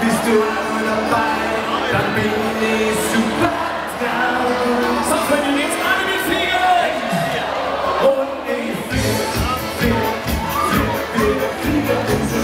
Bist du nur dabei, dann bin ich super traurig. Sonst wenn ihr jetzt alle mitfliegen! Und ich fliege, fliege, fliege,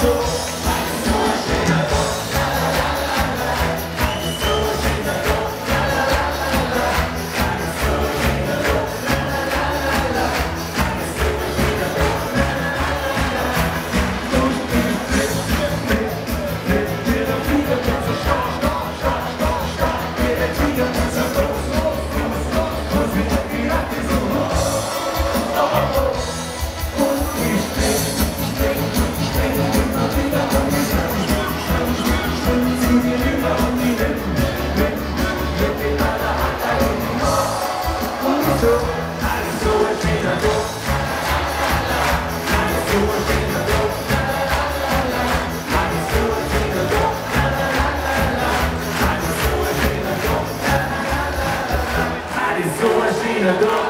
Let's go. Thank you.